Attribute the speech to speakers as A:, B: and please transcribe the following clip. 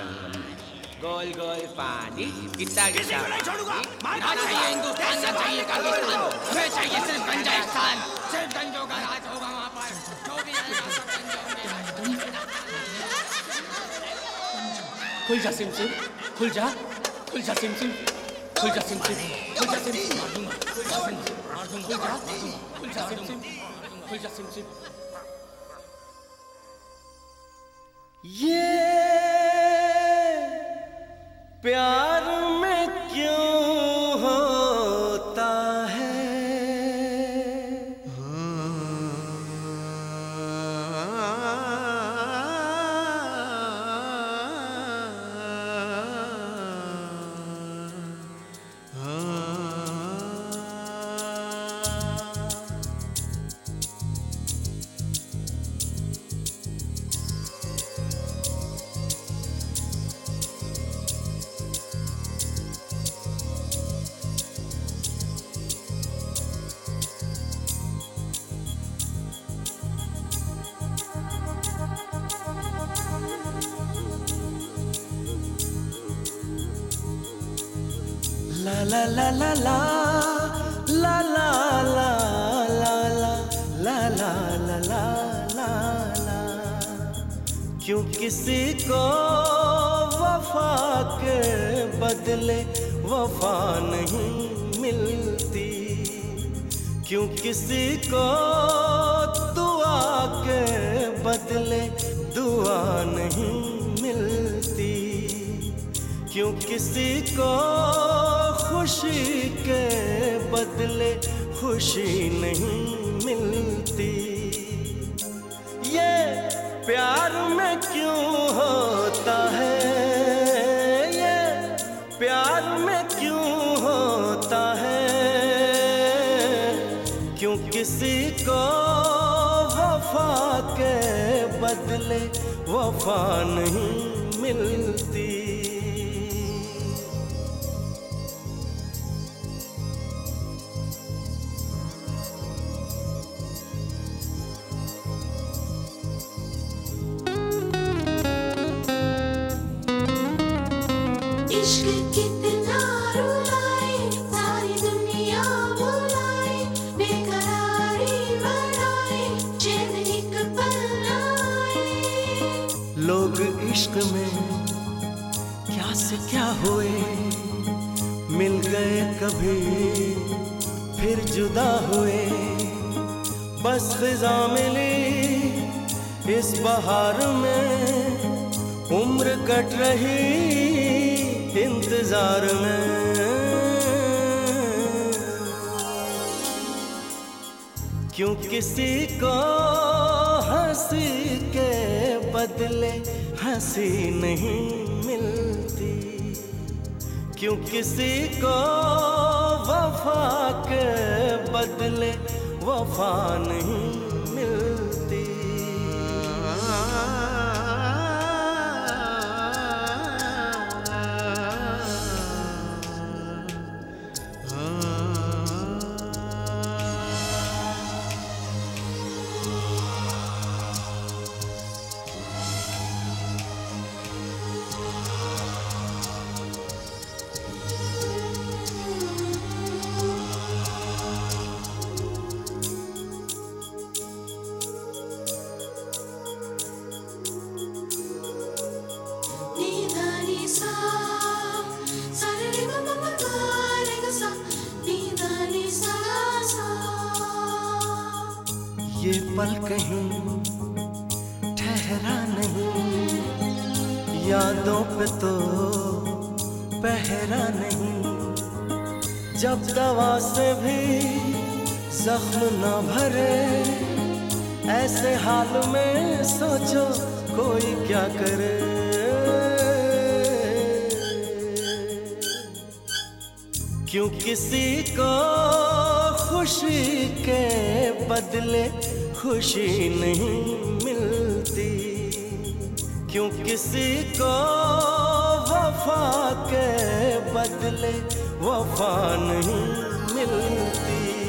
A: गोल गोल पानी
B: नहीं छोड़ूँगा।
A: ना चाहिए हिंदुस्तान ना चाहिए पाकिस्तान। हमें चाहिए सिर्फ़ गंजा स्थान। सिर्फ़ गंजों का राज होगा वहाँ पर। जो भी में।
C: खुल जा सिम सिम। खुल जा। खुल जा सिम सिम। खुल जा सिम सिम। खुल जा सिम सिम। खुल जा सिम सिम। मार दूँगा। खुल जा खुल जा सिम सिम। खुल जा सिम सिम।
D: ये 不要。क्यों किसी को वफा के बदले वफा नहीं मिलती? क्यों किसी को दुआ के बदले दुआ नहीं मिलती? क्यों किसी को खुशी के बदले खुशी नहीं मिलती। ये प्यार में क्यों होता है? ये प्यार में क्यों होता है? क्यों किसी को वफा के बदले वफा नहीं मिलती?
E: इश्क
D: में क्या से क्या हुए? मिल गए कभी, फिर जुदा हुए। बस फिजा मिली इस बहार में। उम्र कट रही इंतज़ार में। क्यों किसी को हँसी के बदले हँसी नहीं मिलती। क्यों किसी को वफा के बदले वफा नहीं पल कहीं ठहरा नहीं। यादों पे तो पहरा नहीं। जब दवा से भी जख्म न भरे, ऐसे हाल में सोचो कोई क्या करे। क्यों किसी को खुशी के बदले खुशी नहीं मिलती। क्यों किसी को वफा के बदले वफा नहीं मिलती?